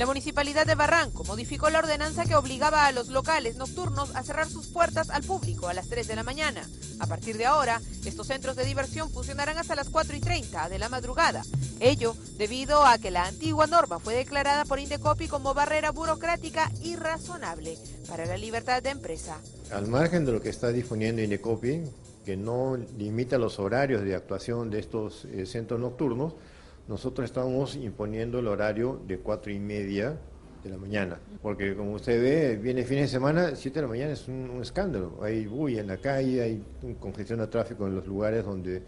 La municipalidad de Barranco modificó la ordenanza que obligaba a los locales nocturnos a cerrar sus puertas al público a las 3 de la mañana. A partir de ahora, estos centros de diversión funcionarán hasta las 4 y 30 de la madrugada. Ello debido a que la antigua norma fue declarada por Indecopi como barrera burocrática irrazonable para la libertad de empresa. Al margen de lo que está disponiendo Indecopi, que no limita los horarios de actuación de estos eh, centros nocturnos, nosotros estamos imponiendo el horario de cuatro y media de la mañana, porque como usted ve, viene fin de semana, 7 de la mañana es un, un escándalo, hay bulla en la calle, hay congestión de tráfico en los lugares donde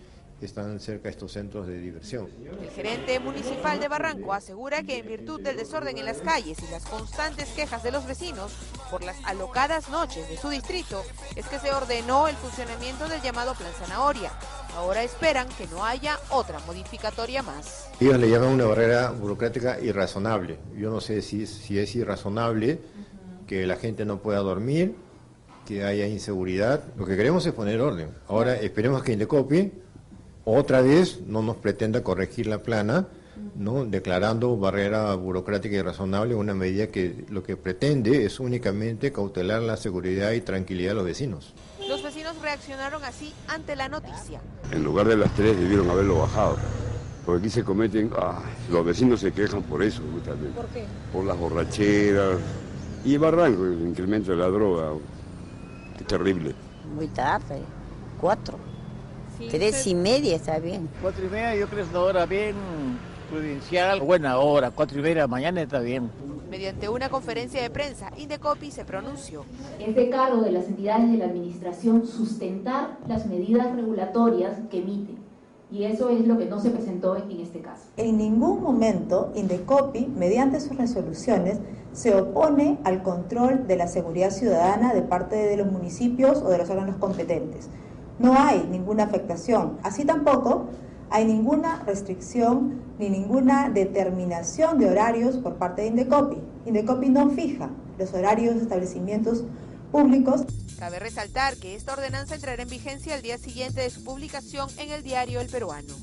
están cerca de estos centros de diversión. El gerente municipal de Barranco asegura que en virtud del desorden en las calles y las constantes quejas de los vecinos por las alocadas noches de su distrito, es que se ordenó el funcionamiento del llamado Plan Zanahoria. Ahora esperan que no haya otra modificatoria más. Ellos le llaman una barrera burocrática irrazonable. Yo no sé si, si es irrazonable que la gente no pueda dormir, que haya inseguridad. Lo que queremos es poner orden. Ahora esperemos que Indecopi otra vez no nos pretenda corregir la plana, ¿no? declarando barrera burocrática y razonable una medida que lo que pretende es únicamente cautelar la seguridad y tranquilidad de los vecinos. Los vecinos reaccionaron así ante la noticia. En lugar de las tres debieron haberlo bajado. Porque aquí se cometen, ah, los vecinos se quejan por eso justamente. ¿Por qué? Por las borracheras y Barranco, el incremento de la droga. Qué terrible. Muy tarde, cuatro. Tres y media está bien. Cuatro y media yo creo que es una hora bien prudencial, buena hora, cuatro y media de la mañana está bien. Mediante una conferencia de prensa, Indecopi se pronunció. Es de cargo de las entidades de la administración sustentar las medidas regulatorias que emiten. Y eso es lo que no se presentó en este caso. En ningún momento Indecopi, mediante sus resoluciones, se opone al control de la seguridad ciudadana de parte de los municipios o de los órganos competentes no hay ninguna afectación. Así tampoco hay ninguna restricción ni ninguna determinación de horarios por parte de Indecopi. Indecopi no fija los horarios de establecimientos públicos. Cabe resaltar que esta ordenanza entrará en vigencia el día siguiente de su publicación en el diario El Peruano.